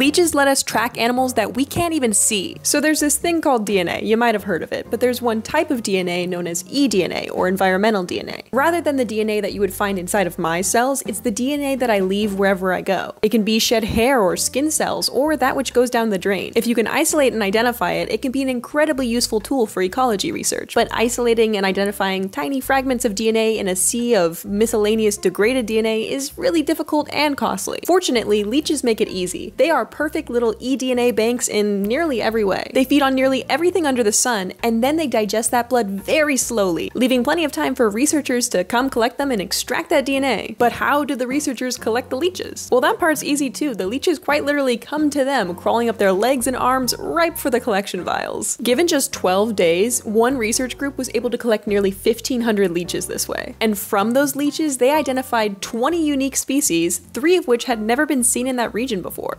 Leeches let us track animals that we can't even see. So there's this thing called DNA, you might have heard of it, but there's one type of DNA known as eDNA, or environmental DNA. Rather than the DNA that you would find inside of my cells, it's the DNA that I leave wherever I go. It can be shed hair or skin cells, or that which goes down the drain. If you can isolate and identify it, it can be an incredibly useful tool for ecology research. But isolating and identifying tiny fragments of DNA in a sea of miscellaneous degraded DNA is really difficult and costly. Fortunately, leeches make it easy. They are perfect little eDNA banks in nearly every way. They feed on nearly everything under the sun, and then they digest that blood very slowly, leaving plenty of time for researchers to come collect them and extract that DNA. But how do the researchers collect the leeches? Well, that part's easy too. The leeches quite literally come to them, crawling up their legs and arms, ripe for the collection vials. Given just 12 days, one research group was able to collect nearly 1,500 leeches this way. And from those leeches, they identified 20 unique species, three of which had never been seen in that region before.